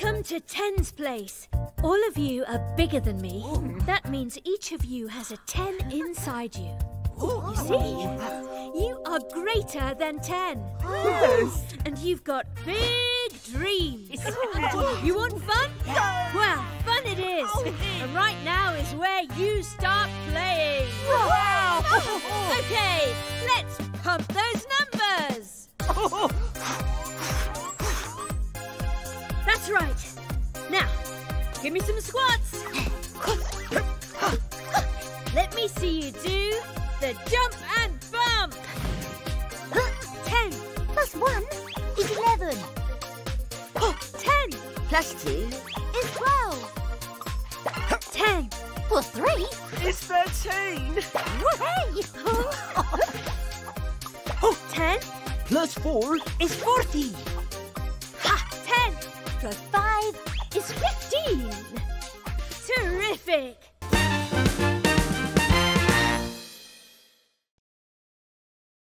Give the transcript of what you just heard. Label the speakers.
Speaker 1: Welcome to Ten's place. All of you are bigger than me. That means each of you has a ten inside you. You see? You are greater than ten.
Speaker 2: Yes.
Speaker 1: And you've got big dreams. You want fun? Well, fun it is. Oh. And right now is where you start playing.
Speaker 2: Wow!
Speaker 1: Okay, let's pump Right. Now, give me some squats. Let me see you do the jump and bump. Ten.
Speaker 3: Plus one is eleven.
Speaker 1: Ten.
Speaker 3: Plus two is twelve.
Speaker 1: Ten.
Speaker 3: Plus three,
Speaker 2: is 13.
Speaker 3: whey!
Speaker 1: Ten.
Speaker 2: Plus 4 is 40.
Speaker 1: Ten.